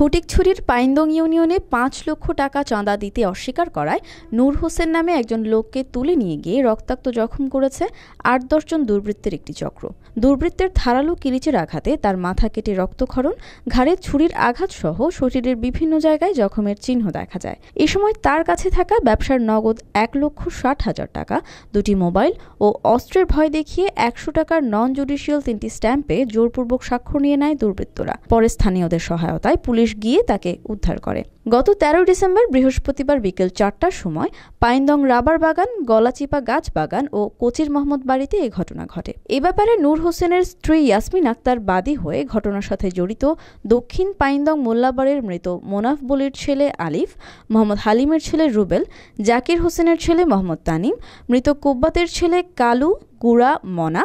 ফটিকছড়ির পাইন্দং ইউনিয়নে পাঁচ লক্ষ টাকা চাঁদা দিতে অস্বীকার করায় নূর হোসেন নামে একজন লোককে তুলে নিয়ে গিয়ে রক্তাক্ত জখম করেছে আট দশজন দুর্বৃত্তের একটি চক্র। দুর্বৃত্তের ধারালো কিরিচের আঘাতে তার মাথা কেটে রক্তক্ষরণ, ঘাড়ে ছুরির আঘাত সহ শরীরের বিভিন্ন জায়গায় জখমের চিহ্ন দেখা যায়। এ সময় তার কাছে থাকা ব্যবসার নগদ এক লক্ষ ষাট হাজার টাকা, দুটি মোবাইল ও অস্ত্রের ভয় দেখিয়ে একশো টাকার নন জুডিশিয়াল তিনটি স্ট্যাম্পে জোরপূর্বক স্বাক্ষর নিয়ে নেয় দুর্বৃত্তরা। পরে স্থানীয়দের সহায়তায় পুলিশ গিয়ে তাকে উদ্ধার করে। গত তেরোই ডিসেম্বর বৃহস্পতিবার বিকেল চারটার সময় পাইন্দং রাবার বাগান, গলাচিপা গাছ বাগান ও কোচির মোহাম্মদ বাড়িতে এই ঘটনা ঘটে। এ ব্যাপারে নূর হোসেনের স্ত্রী ইয়াসমিন আক্তার বাদী হয়ে ঘটনার সাথে জড়িত দক্ষিণ পাইন্দং মোল্লাবাড়ির মৃত মোনাফ বলির ছেলে আলিফ, মোহাম্মদ হালিমের ছেলে রুবেল, জাকির হোসেনের ছেলে মোহাম্মদ তানিম, মৃত কোব্বাতের ছেলে কালু, গুড়া, মনা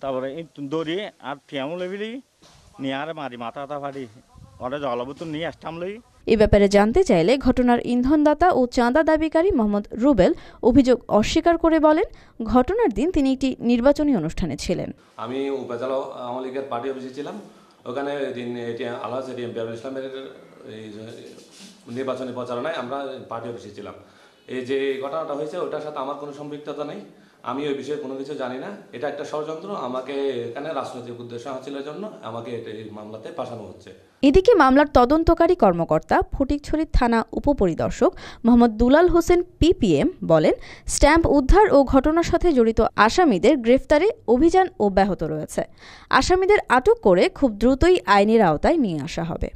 তারপরে দড়ি আর টিয়ামও লই বিলি নিয়ে আর মারি মাথা মাথা ফাড়ি। ওরা জলবতন নিয়ে আসতাম লই। এ ব্যাপারে জানতে চাইলে ঘটনার ইন্ধনদাতা ও চাঁদা দাবিকারী মোহাম্মদ রুবেল অভিযোগ অস্বীকার করে বলেন ঘটনার দিন তিনি একটি নির্বাচনী অনুষ্ঠানে ছিলেন। আমি উপজেলা আওয়ামী লীগের পার্টি অফিসে ছিলাম। ওখানে এম ইসলামের এই নির্বাচনী প্রচারণায় আমরা পার্টি অফিসে ছিলাম। এই যে ঘটনাটা হয়েছে ওটার সাথে আমার কোনো সম্পৃক্ততা নেই। আমি ওই বিষয়ে কোনো কিছু জানি না। এটা একটা ষড়যন্ত্র, আমাকে এখানে রাজনৈতিক উদ্দেশ্য হাসিলের জন্য আমাকে এই মামলাতে পাঠানো হচ্ছে। এদিকে মামলার তদন্তকারী কর্মকর্তা, ফটিকছড়ি থানা উপপরিদর্শক মোহাম্মদ দুলাল হোসেন পিপিএম বলেন, স্ট্যাম্প উদ্ধার ও ঘটনার সাথে জড়িত আসামিদের গ্রেফতারে অভিযান অব্যাহত রয়েছে। আসামিদের আটক করে খুব দ্রুতই আইনের আওতায় নিয়ে আসা হবে।